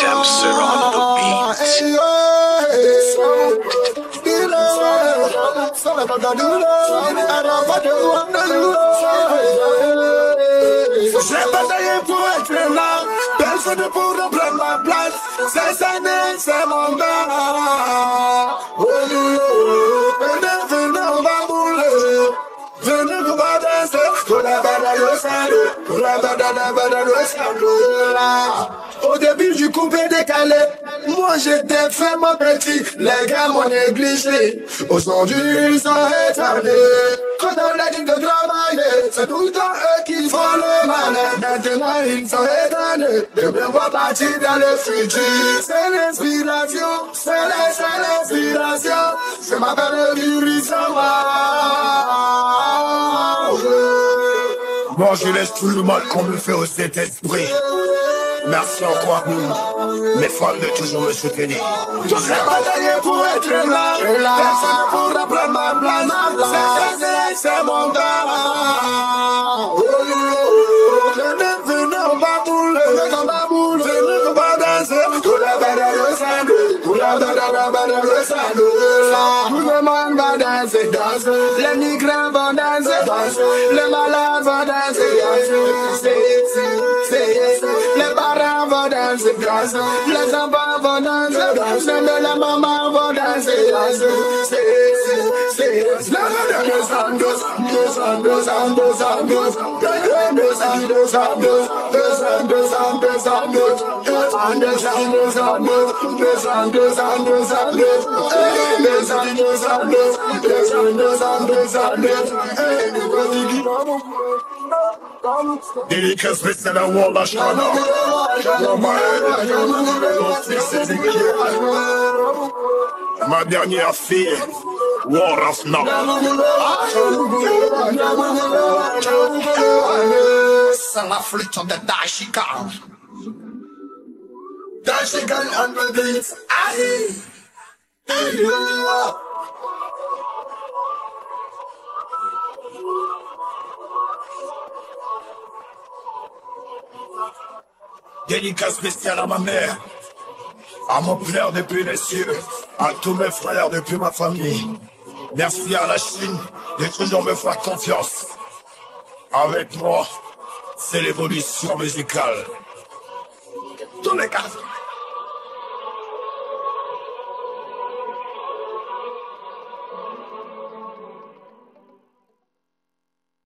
Dempster on the beat. J'ai bataillé pour être là, personne ne pourra prendre ma place. Ces années, c'est mon gars. Oh, oh. Venez, la. Au début du coupé décalé, moi j'étais fait mon petit, les gars m'ont négligé. Au son du sang quand on a dit de travailler, c'est tout le temps eux qui font le malin. Maintenant ils sont éternels, de me voir partir dans le futur. C'est l'inspiration, c'est l'inspiration, je m'appelle Yuri Sama. Moi je laisse tout le mal qu'on me fait au Saint-Esprit. Merci encore mes fans de toujours me soutenir. J'ai bataillé pour être là. Personne ne pourra prendre ma place. C'est mon gars. Tout le monde va danser, danser. Les migrants vont danser, danser. Les malades vont danser, c'est. Les parents vont danser, danser. Les enfants vont danser, danser. Même la maman vont danser, danser. C'est, c'est, c'est. Deux ans, deux ans, deux ans, deux ans, deux ans, deux ans. Ans. Deux ans, deux ans, deux ans. Deux ans, deux ans, deux ans, deux ans. Hey, everybody give up. Délicat spécial à Walla Shana. Ma dernière fille, War of Now. C'est la flûte on the à ma mère, à mon père depuis les cieux, à tous mes frères depuis ma famille. Merci à la Chine de toujours me faire confiance. Avec moi, c'est l'évolution musicale. Tous les cas.